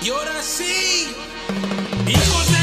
E ora sim! E você...